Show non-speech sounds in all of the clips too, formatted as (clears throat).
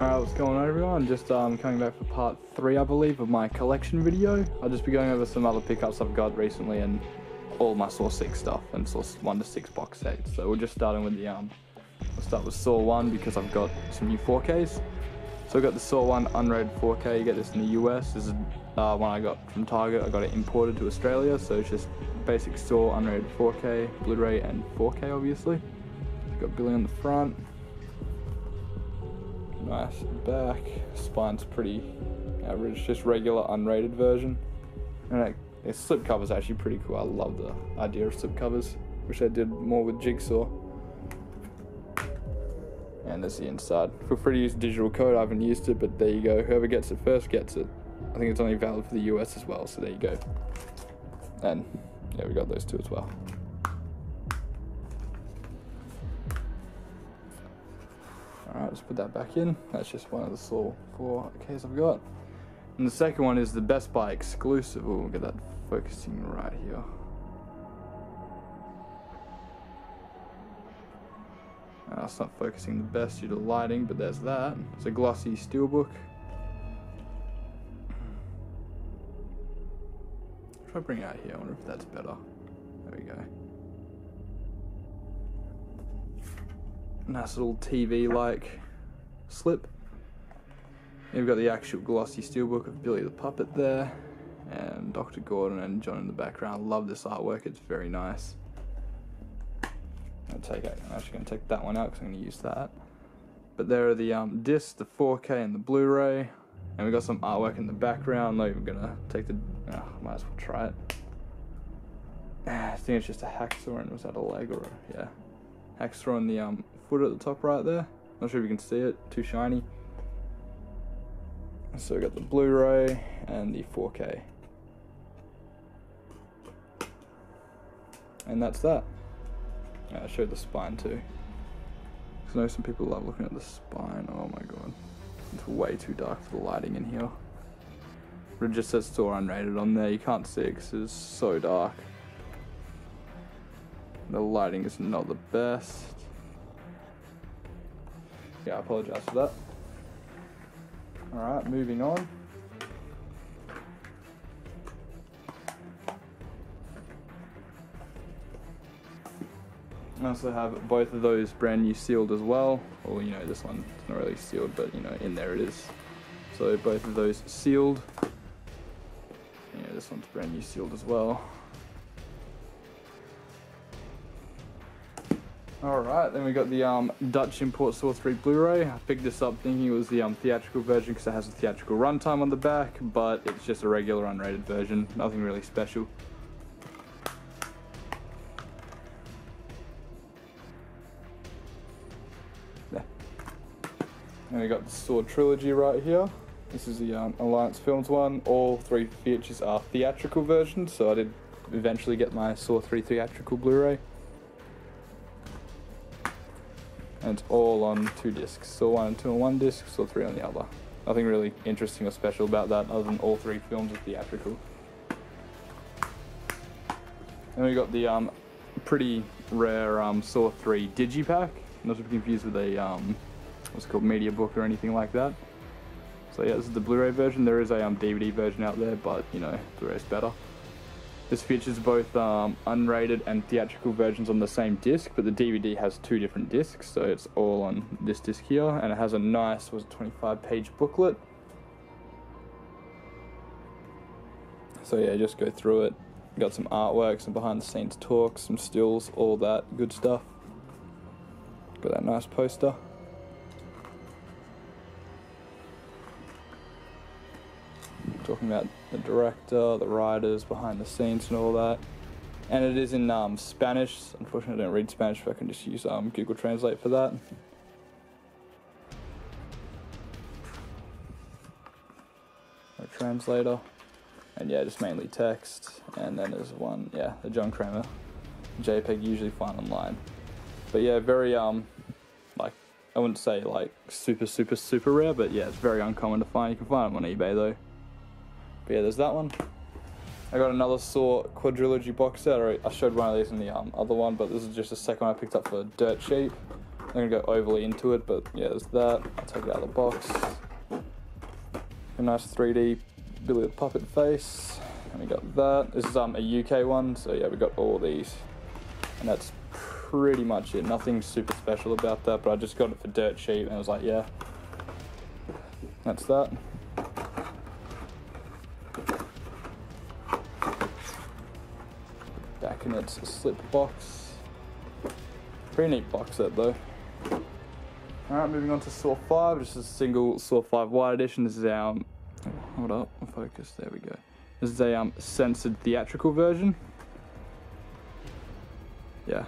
Alright, what's going on everyone? Just um, coming back for part 3 I believe of my collection video. I'll just be going over some other pickups I've got recently and all my Saw 6 stuff and Saw 1 to 6 box sets. So we're just starting with the, um, we'll start with Saw 1 because I've got some new 4Ks. So I got the Saw 1 unrated 4K, you get this in the US. This is uh, one I got from Target, I got it imported to Australia. So it's just basic Saw unrated 4K, Blu-ray and 4K obviously. Got Billy on the front, nice back. Spine's pretty average, just regular unrated version. And the slip cover's actually pretty cool. I love the idea of slip covers. Wish I did more with Jigsaw. And there's the inside. Feel free to use digital code. I haven't used it, but there you go. Whoever gets it first gets it. I think it's only valid for the US as well, so there you go. And yeah, we got those two as well. Let's put that back in. That's just one of the Saw 4 case I've got. And the second one is the Best Buy exclusive. We'll get that focusing right here. Uh, it's not focusing the best due to lighting, but there's that. It's a glossy steelbook. Try bring it out here. I wonder if that's better. There we go. nice little TV like slip. We've got the actual glossy steelbook of Billy the Puppet there, and Dr. Gordon and John in the background. Love this artwork, it's very nice. I'll take. I'm actually going to take that one out because I'm going to use that. But there are the um, discs, the 4K and the Blu-ray, and we've got some artwork in the background. I'm not even going to take the. Oh, might as well try it. (sighs) I think it's just a hacksaw and was that a leg or A, yeah, hacksaw on the um foot at the top right there. Not sure if you can see it, too shiny. So we got the Blu-ray and the 4K. And that's that. I showed the spine too. I know some people love looking at the spine. Oh my god. It's way too dark for the lighting in here. But it just says Saw unrated on there. You can't see it because it's so dark. The lighting is not the best. Yeah, I apologize for that. Alright, moving on. I also have both of those brand new sealed as well. Or, you know, this one's not really sealed, but, you know, in there it is. So both of those sealed. Yeah, this one's brand new sealed as well. Alright, then we got the um, Dutch Import Saw 3 Blu-ray. I picked this up thinking it was the um, theatrical version because it has a theatrical runtime on the back, but it's just a regular unrated version, nothing really special. And we got the Saw Trilogy right here. This is the um, Alliance Films one. All three features are theatrical versions, so I did eventually get my Saw 3 theatrical Blu-ray. And it's all on two discs. So one two on one disc, so three on the other. Nothing really interesting or special about that other than all three films are theatrical. And we got the um, pretty rare um, Saw 3 Digipack, not to be confused with a um, what's called media book or anything like that. So yeah, this is the Blu-ray version. There is a um, DVD version out there, but you know, Blu-ray's better. This features both um, unrated and theatrical versions on the same disc, but the DVD has two different discs, so it's all on this disc here, and it has a nice, was 25 page booklet. So yeah, just go through it. Got some artwork, some behind the scenes talks, some stills, all that good stuff. Got that nice poster. Talking about the director, the writers, behind the scenes, and all that. And it is in um, Spanish. Unfortunately, I don't read Spanish, but I can just use um, Google Translate for that. A translator. And yeah, just mainly text. And then there's one, yeah, the John Kramer JPEG usually find online. But yeah, very um, like I wouldn't say like super super super rare, but yeah, it's very uncommon to find. You can find them on eBay though. But yeah, there's that one. I got another Saw quadrilogy box set. I showed one of these in the um, other one, but this is just the second one I picked up for Dirt Cheap. I'm gonna go overly into it, but yeah, there's that. I'll take it out of the box. A nice 3D Billy the Puppet face. And we got that. This is um a UK one, so yeah, we got all these. And that's pretty much it. Nothing super special about that, but I just got it for dirt cheap and I was like, yeah. That's that. Slip box. Pretty neat box set though. Alright, moving on to Saw 5. just a single Saw 5 White Edition. This is our. Hold up, focus. There we go. This is a um, censored theatrical version. Yeah.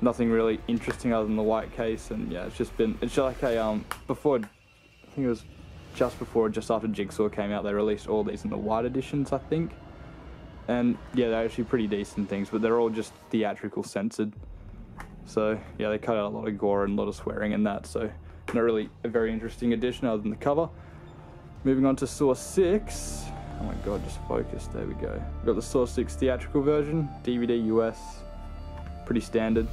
Nothing really interesting other than the white case, and yeah, it's just been. It's like a. um Before. I think it was just before, just after Jigsaw came out, they released all these in the white editions, I think. And yeah, they're actually pretty decent things, but they're all just theatrical censored. So yeah, they cut out a lot of gore and a lot of swearing in that. So not really a very interesting addition other than the cover. Moving on to Saw 6. Oh my god, just focus. There we go. We've got the Saw 6 theatrical version, DVD US. Pretty standard.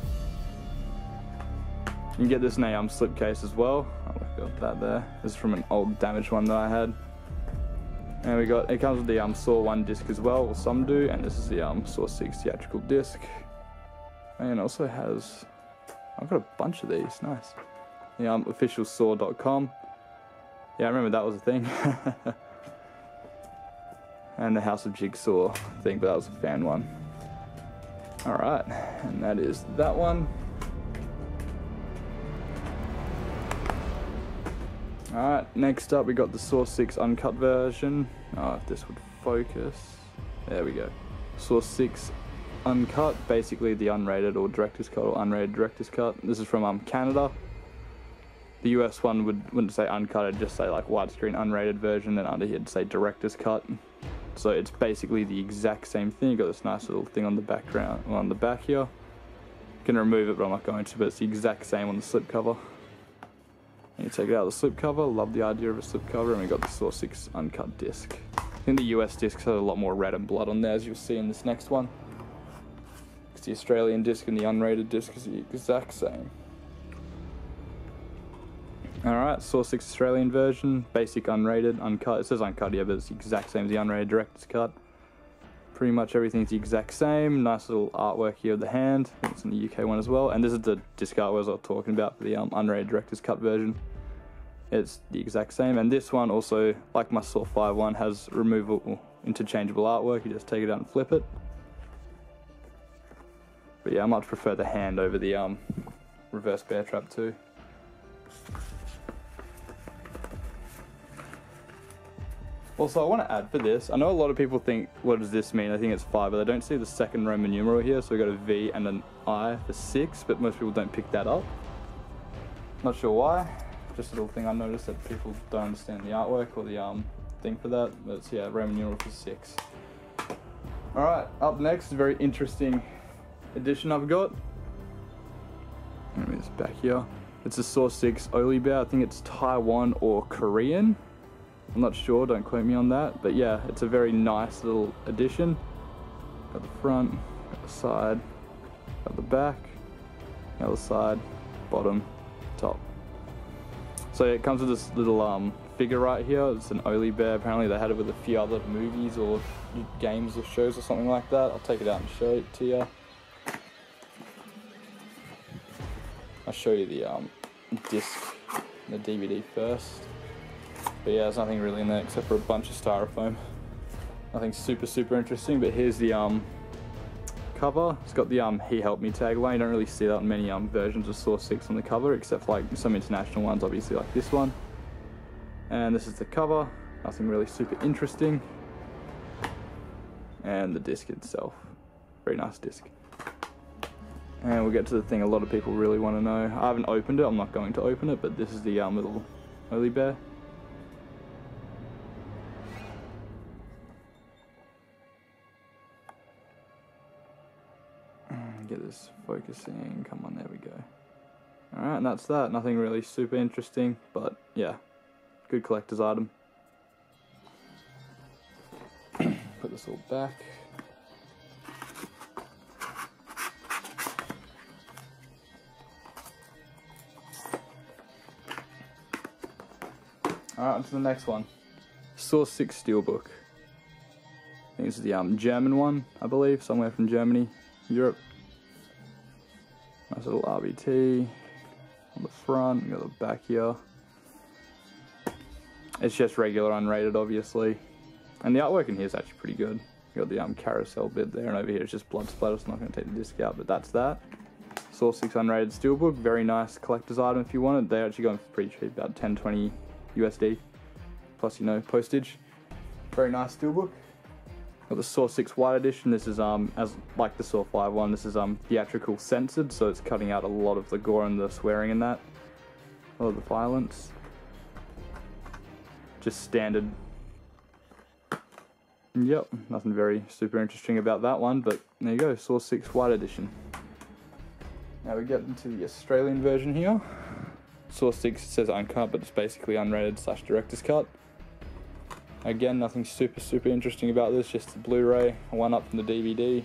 You can get this in a um, slipcase as well. Oh, we got that there. This is from an old damaged one that I had. And we got, it comes with the um, Saw 1 disc as well, or some do, and this is the um, Saw 6 theatrical disc. And also has, I've got a bunch of these, nice. The um, officialsaw.com. Yeah, I remember that was a thing. (laughs) and the House of Jigsaw thing, but that was a fan one. Alright, and that is that one. Alright, next up we got the Saw 6 uncut version. Oh, if this would focus. There we go. Saw 6 uncut, basically the unrated or director's cut or unrated director's cut. This is from um, Canada. The US one would, wouldn't say uncut, it'd just say like widescreen unrated version, and under here it'd say director's cut. So it's basically the exact same thing. You've got this nice little thing on the background, on the back here. You can remove it, but I'm not going to, but it's the exact same on the slipcover. You take it out of the slipcover, love the idea of a slipcover, and we got the Saw 6 uncut disc. I think the US discs have a lot more red and blood on there, as you'll see in this next one Because the Australian disc and the unrated disc is the exact same. Alright, Saw 6 Australian version, basic unrated, uncut. It says uncut here, but it's the exact same as the unrated director's cut. Pretty much everything's the exact same. Nice little artwork here of the hand. I think it's in the UK one as well. And this is the disc artwork I was talking about the um, unrated director's cut version. It's the exact same. And this one also, like my Saw 5 one, has removable, interchangeable artwork. You just take it out and flip it. But yeah, I much prefer the hand over the um, reverse bear trap too. Also, I want to add for this, I know a lot of people think, what does this mean? I think it's five, but they don't see the second Roman numeral here, so we got a V and an I for six, but most people don't pick that up. Not sure why, just a little thing I noticed that people don't understand the artwork or the um thing for that, but it's, yeah, Roman numeral for six. Alright, up next, very interesting edition I've got. Let me just back here. It's a Saw 6 Oli Bear. I think it's Taiwan or Korean. I'm not sure, don't quote me on that. But yeah, it's a very nice little addition. Got the front, got the side, got the back, the other side, bottom, top. So it comes with this little um, figure right here. It's an Oli Bear. Apparently they had it with a few other movies or games or shows or something like that. I'll take it out and show it to you. I'll show you the um, disc, the DVD first. But yeah, there's nothing really in there except for a bunch of styrofoam. Nothing super, super interesting, but here's the um, cover. It's got the um, He Helped Me tagline. You don't really see that in many um, versions of Saw 6 on the cover, except for like some international ones, obviously like this one. And this is the cover. Nothing really super interesting. And the disc itself. Very nice disc. And we'll get to the thing a lot of people really want to know. I haven't opened it, I'm not going to open it, but this is the um, little Oli Bear. get this focusing. Come on, there we go. Alright, and that's that. Nothing really super interesting, but yeah, good collector's item. (clears throat) Put this all back. Alright, on to the next one. Saw 6 Steelbook. I think this is the um, German one, I believe, somewhere from Germany, Europe. Nice little RBT on the front, we got the back here. It's just regular unrated, obviously. And the artwork in here is actually pretty good. You got the um, carousel bit there, and over here it's just blood splatter, not going to take the disc out, but that's that. Saw 6 unrated steelbook, very nice collector's item if you want it. They're actually going for pretty cheap, about 10 20 USD, plus, you know, postage. Very nice steelbook. Got the Saw 6 White Edition. This is um as like the Saw 5 one. This is um theatrical censored, so it's cutting out a lot of the gore and the swearing in that, a lot of the violence. Just standard. Yep, nothing very super interesting about that one, but there you go, Saw 6 White Edition. Now we get into the Australian version here. Saw 6 says uncut, but it's basically unrated slash director's cut. Again, nothing super, super interesting about this, just the Blu-ray, one up from the DVD.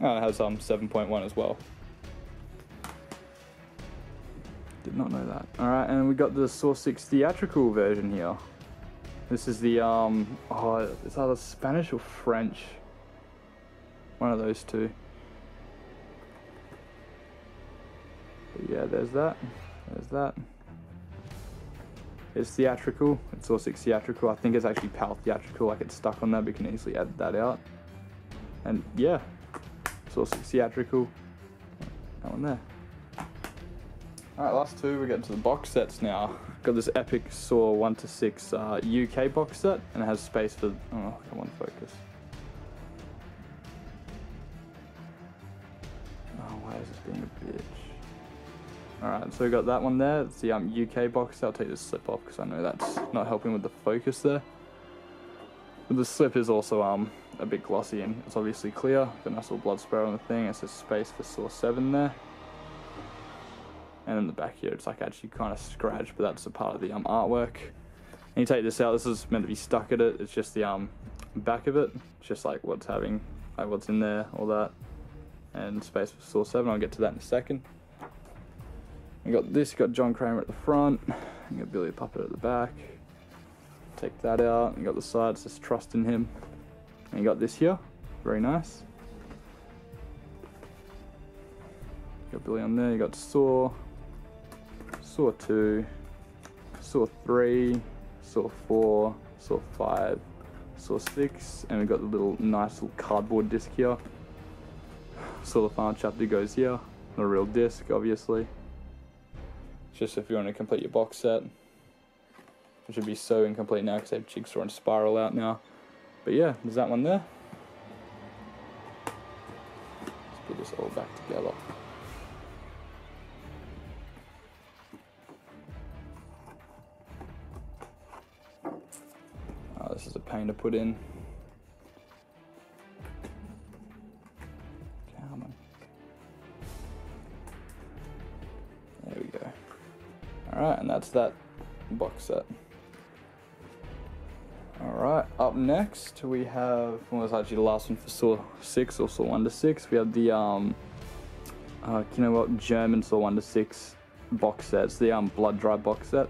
Oh, it has um 7.1 as well. Did not know that. Alright, and we got the Saw 6 theatrical version here. This is the, um, oh, it's either Spanish or French. One of those two. But yeah, there's that. There's that. It's theatrical. It's Saw 6 theatrical. I think it's actually PAL theatrical, like it's stuck on that, you can easily edit that out. And yeah, Saw 6 theatrical. That one there. Alright, last two, we get into the box sets now. Got this epic Saw 1 to 6 uh, UK box set, and it has space for. Oh, come on, focus. Oh, why is this being a bitch? Alright, so we got that one there. It's the um, UK box. I'll take this slip off because I know that's not helping with the focus there. But the slip is also um a bit glossy and it's obviously clear. Got a nice little blood spray on the thing. It says space for Saw 7 there. And in the back here, it's like actually kind of scratched, but that's a part of the um artwork. And you take this out. This is meant to be stuck at it. It's just the um back of it. It's just like what's having, like what's in there, all that. And space for Saw 7. I'll get to that in a second. You got this, you got John Kramer at the front, you got Billy Puppet at the back. Take that out, you got the sides, just trust in him. And you got this here, very nice. You got Billy on there, you got Saw, Saw 2, Saw 3, Saw 4, Saw 5, Saw 6, and we've got the little nice little cardboard disc here. Saw the final chapter goes here, not a real disc obviously just if you want to complete your box set. It should be so incomplete now because I have Jigsaw and Spiral out now. But yeah, there's that one there. Let's put this all back together. Oh, this is a pain to put in. That's that box set. Alright, up next we have, well, it's actually the last one for Saw 6 or Saw 1 to 6. We have the, um, uh, you know what, German Saw 1 to 6 box sets, the um, Blood Drive box set.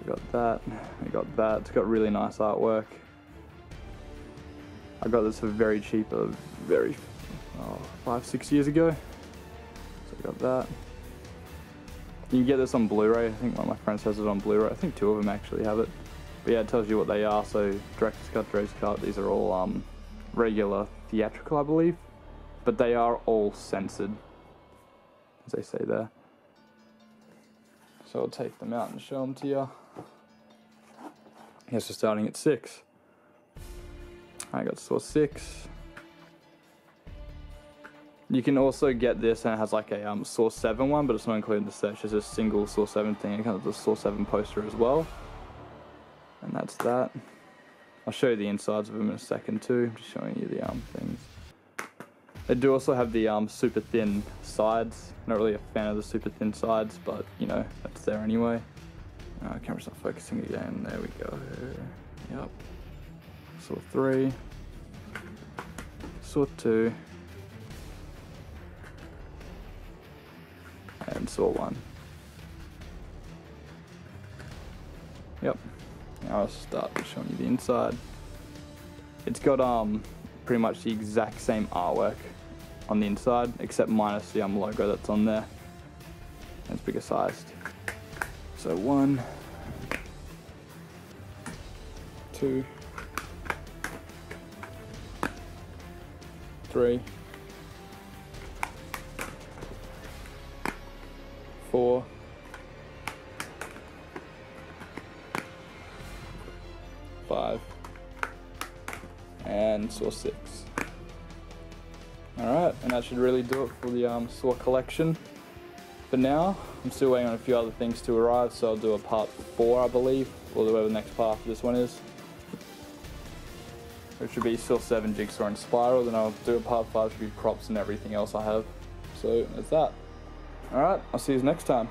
We got that, we got that. It's got really nice artwork. I got this for very cheap, uh, very, oh, five, six years ago. So we got that. You can get this on Blu-ray. I think one of my friends has it on Blu-ray. I think two of them actually have it. But yeah, it tells you what they are. So director's cut, director's cut. These are all um, regular theatrical, I believe, but they are all censored, as they say there. So I'll take them out and show them to you. Yes, we're starting at six. I got Saw six. You can also get this and it has like a um, Saw 7 one, but it's not included in the search. It's a single Saw 7 thing. It comes with a Saw 7 poster as well. And that's that. I'll show you the insides of them in a second too. Just showing you the um, things. They do also have the um, super thin sides. Not really a fan of the super thin sides, but you know, that's there anyway. Uh, camera's not focusing again. There we go. Yep. Saw 3. Saw 2. saw one. Yep. Now I'll start showing you the inside. It's got um pretty much the exact same artwork on the inside, except minus the um, logo that's on there. And it's bigger sized. So one, two, three, four, five, and saw six. Alright, and that should really do it for the um, saw collection. For now, I'm still waiting on a few other things to arrive, so I'll do a part four, I believe, or whatever the next part for this one is. Which should be still seven jigsaw and spiral, then I'll do a part five, should be props and everything else I have. So that's that. Alright, I'll see you next time.